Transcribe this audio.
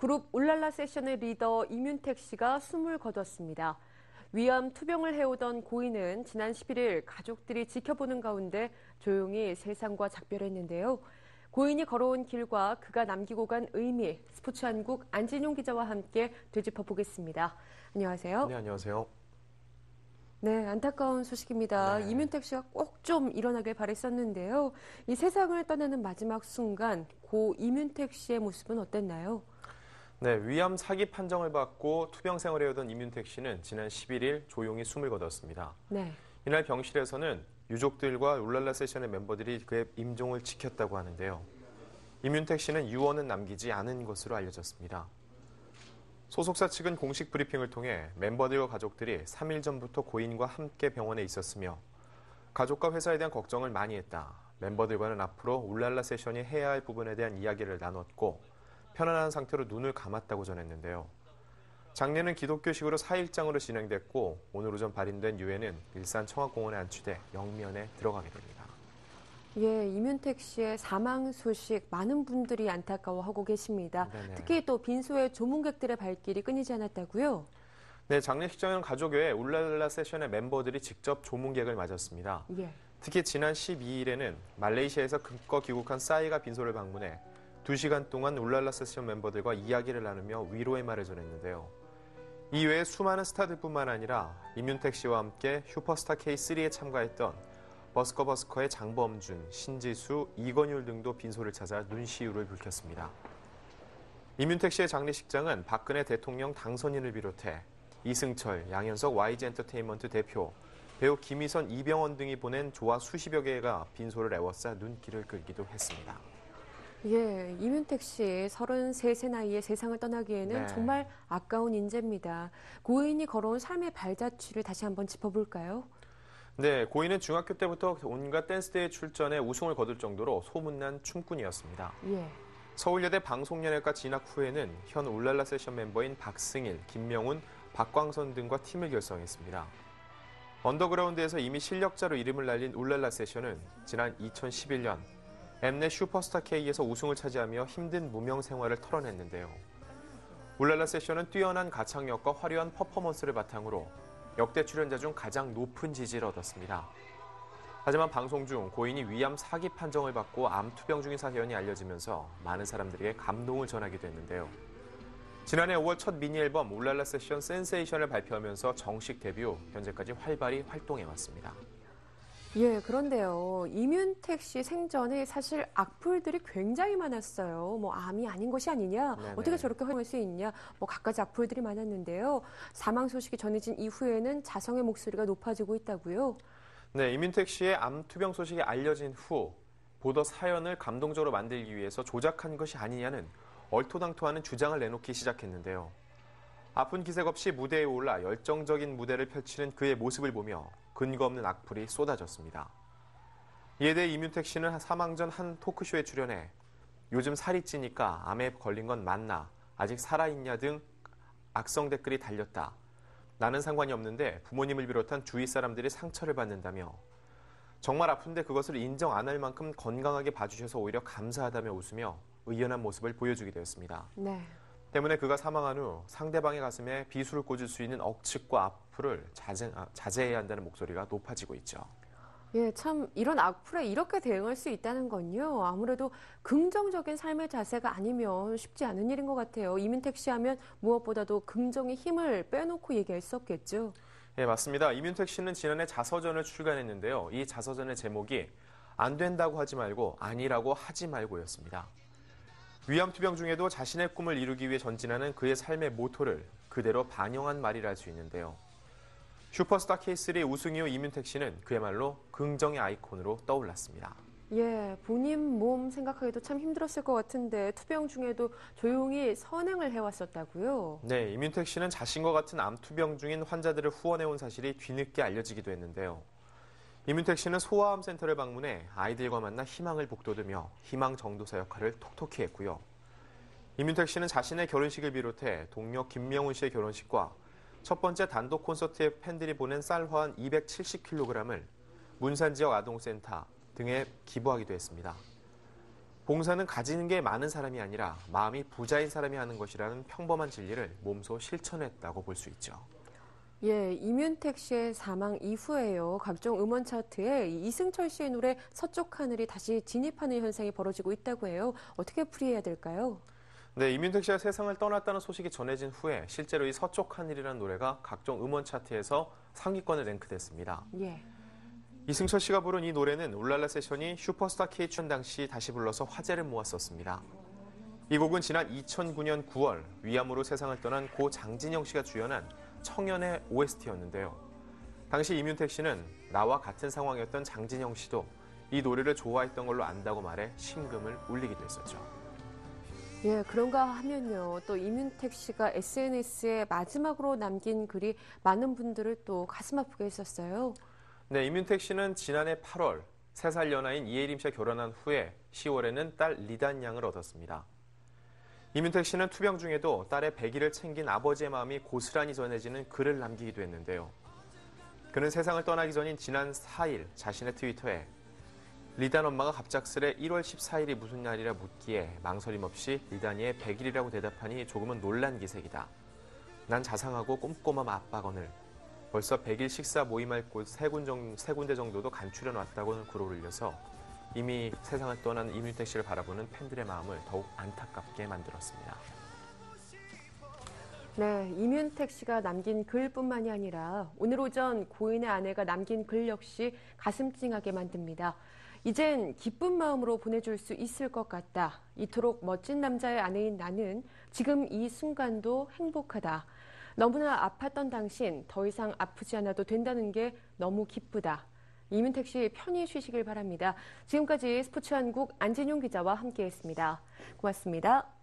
그룹 울랄라 세션의 리더 이윤택 씨가 숨을 거뒀습니다. 위암 투병을 해오던 고인은 지난 11일 가족들이 지켜보는 가운데 조용히 세상과 작별했는데요. 고인이 걸어온 길과 그가 남기고 간 의미, 스포츠 한국 안진용 기자와 함께 되짚어 보겠습니다. 안녕하세요. 네, 안녕하세요. 네, 안타까운 소식입니다. 네. 이윤택 씨가 꼭 좀 일어나길 바랬었는데요. 이 세상을 떠나는 마지막 순간 고 이윤택 씨의 모습은 어땠나요? 네, 위암 사기 판정을 받고 투병 생활을 해오던 이윤택 씨는 지난 11일 조용히 숨을 거뒀습니다. 네. 이날 병실에서는 유족들과 울랄라 세션의 멤버들이 그의 임종을 지켰다고 하는데요. 이윤택 씨는 유언은 남기지 않은 것으로 알려졌습니다. 소속사 측은 공식 브리핑을 통해 멤버들과 가족들이 3일 전부터 고인과 함께 병원에 있었으며 가족과 회사에 대한 걱정을 많이 했다. 멤버들과는 앞으로 울랄라 세션이 해야 할 부분에 대한 이야기를 나눴고 편안한 상태로 눈을 감았다고 전했는데요. 장례는 기독교식으로 4일장으로 진행됐고 오늘 오전 발인된 유해는 일산 청학공원에 안치돼 영면에 들어가게 됩니다. 예, 이윤택 씨의 사망 소식 많은 분들이 안타까워하고 계십니다. 네네. 특히 또 빈소의 조문객들의 발길이 끊이지 않았다고요? 네, 장례식장은 가족외 울랄라 세션의 멤버들이 직접 조문객을 맞았습니다. 예. 특히 지난 12일에는 말레이시아에서 급거 귀국한 싸이가 빈소를 방문해 2시간 동안 울랄라 세션 멤버들과 이야기를 나누며 위로의 말을 전했는데요. 이외에 수많은 스타들뿐만 아니라 임윤택 씨와 함께 슈퍼스타 K3에 참가했던 버스커버스커의 장범준, 신지수, 이건율 등도 빈소를 찾아 눈시울을 붉혔습니다. 임윤택 씨의 장례식장은 박근혜 대통령 당선인을 비롯해 이승철, 양현석 YG 엔터테인먼트 대표, 배우 김희선, 이병헌 등이 보낸 조화 수십여 개가 빈소를 애워싸 눈길을 끌기도 했습니다. 예, 이윤택 씨 33세 나이에 세상을 떠나기에는 네. 정말 아까운 인재입니다. 고인이 걸어온 삶의 발자취를 다시 한번 짚어볼까요? 네, 고인은 중학교 때부터 온갖 댄스 대회 출전에 우승을 거둘 정도로 소문난 춤꾼이었습니다. 예. 서울여대 방송연예과 진학 후에는 현 울랄라 세션 멤버인 박승일, 김명훈, 박광선 등과 팀을 결성했습니다. 언더그라운드에서 이미 실력자로 이름을 날린 울랄라 세션은 지난 2011년 엠넷 슈퍼스타 K에서 우승을 차지하며 힘든 무명 생활을 털어냈는데요. 울랄라 세션은 뛰어난 가창력과 화려한 퍼포먼스를 바탕으로 역대 출연자 중 가장 높은 지지를 얻었습니다. 하지만 방송 중 고인이 위암 4기 판정을 받고 암 투병 중인 사연이 알려지면서 많은 사람들에게 감동을 전하기도 했는데요. 지난해 5월 첫 미니 앨범 울랄라 세션 센세이션을 발표하면서 정식 데뷔 후 현재까지 활발히 활동해 왔습니다. 예, 그런데요. 임윤택 씨 생전에 사실 악플들이 굉장히 많았어요. 뭐 암이 아닌 것이 아니냐, 네네. 어떻게 저렇게 활용할 수 있냐, 뭐 갖가지 악플들이 많았는데요. 사망 소식이 전해진 이후에는 자성의 목소리가 높아지고 있다고요. 네, 이윤택 씨의 암 투병 소식이 알려진 후 보도 사연을 감동적으로 만들기 위해서 조작한 것이 아니냐는 얼토당토하는 주장을 내놓기 시작했는데요. 아픈 기색 없이 무대에 올라 열정적인 무대를 펼치는 그의 모습을 보며 근거 없는 악플이 쏟아졌습니다. 대해 이윤택 씨는 사망 전 한 토크쇼에 출연해 요즘 살이 찌니까 암에 걸린 건 맞나? 아직 살아있냐? 등 악성 댓글이 달렸다. 나는 상관이 없는데 부모님을 비롯한 주위 사람들이 상처를 받는다며 정말 아픈데 그것을 인정 안 할 만큼 건강하게 봐주셔서 오히려 감사하다며 웃으며 의연한 모습을 보여주게 되었습니다. 네. 때문에 그가 사망한 후 상대방의 가슴에 비수를 꽂을 수 있는 억측과 악플을 자제, 아, 자제해야 한다는 목소리가 높아지고 있죠. 예, 참 이런 악플에 이렇게 대응할 수 있다는 건요. 아무래도 긍정적인 삶의 자세가 아니면 쉽지 않은 일인 것 같아요. 이민택 씨 하면 무엇보다도 긍정의 힘을 빼놓고 얘기할 수 없겠죠. 예, 맞습니다. 이민택 씨는 지난해 자서전을 출간했는데요. 이 자서전의 제목이 안 된다고 하지 말고 아니라고 하지 말고였습니다. 위암 투병 중에도 자신의 꿈을 이루기 위해 전진하는 그의 삶의 모토를 그대로 반영한 말이라 할 수 있는데요. 슈퍼스타 K3 우승 이후 이민택 씨는 그야말로 긍정의 아이콘으로 떠올랐습니다. 예, 본인 몸 생각하기도 참 힘들었을 것 같은데 투병 중에도 조용히 선행을 해왔었다고요? 네, 임윤택 씨는 자신과 같은 암 투병 중인 환자들을 후원해온 사실이 뒤늦게 알려지기도 했는데요. 이민택 씨는 소아암 센터를 방문해 아이들과 만나 희망을 북돋으며 희망 전도사 역할을 톡톡히 했고요. 임윤택 씨는 자신의 결혼식을 비롯해 동료 김명훈 씨의 결혼식과 첫 번째 단독 콘서트에 팬들이 보낸 쌀화환 270kg을 문산 지역 아동센터 등에 기부하기도 했습니다. 봉사는 가지는 게 많은 사람이 아니라 마음이 부자인 사람이 하는 것이라는 평범한 진리를 몸소 실천했다고 볼 수 있죠. 예, 이윤택 씨의 사망 이후에요. 각종 음원 차트에 이승철 씨의 노래 서쪽 하늘이 다시 진입하는 현상이 벌어지고 있다고 해요. 어떻게 풀이해야 될까요? 네, 이민택 씨가 세상을 떠났다는 소식이 전해진 후에 실제로 이 서쪽 하늘이라는 노래가 각종 음원 차트에서 상위권에 랭크됐습니다. 예. 이승철 씨가 부른 이 노래는 울랄라 세션이 슈퍼스타 K 출연 당시 다시 불러서 화제를 모았었습니다. 이 곡은 지난 2009년 9월 위암으로 세상을 떠난 고 장진영 씨가 주연한 청년의 OST였는데요. 당시 이윤택 씨는 나와 같은 상황이었던 장진영 씨도 이 노래를 좋아했던 걸로 안다고 말해 심금을 울리기도 했었죠. 예, 그런가 하면요. 또 이윤택 씨가 SNS에 마지막으로 남긴 글이 많은 분들을 또 가슴 아프게 했었어요. 네, 이윤택 씨는 지난해 8월 3살 연하인 이혜림 씨와 결혼한 후에 10월에는 딸 리단 양을 얻었습니다. 이민택 씨는 투병 중에도 딸의 배기를 챙긴 아버지의 마음이 고스란히 전해지는 글을 남기기도 했는데요. 그는 세상을 떠나기 전인 지난 4일 자신의 트위터에 리단 엄마가 갑작스레 1월 14일이 무슨 날이라 묻기에 망설임 없이 리단이의 100일이라고 대답하니 조금은 놀란 기색이다. 난 자상하고 꼼꼼한 아빠건을 벌써 100일 식사 모임할 곳 세 군데 정도도 간추려 놨다고는 글을 올려서 이미 세상을 떠난 이민택 씨를 바라보는 팬들의 마음을 더욱 안타깝게 만들었습니다. 네, 이윤택 씨가 남긴 글뿐만이 아니라 오늘 오전 고인의 아내가 남긴 글 역시 가슴 찡하게 만듭니다. 이젠 기쁜 마음으로 보내줄 수 있을 것 같다. 이토록 멋진 남자의 아내인 나는 지금 이 순간도 행복하다. 너무나 아팠던 당신 더 이상 아프지 않아도 된다는 게 너무 기쁘다. 이민택 씨 편히 쉬시길 바랍니다. 지금까지 스포츠한국 안진용 기자와 함께했습니다. 고맙습니다.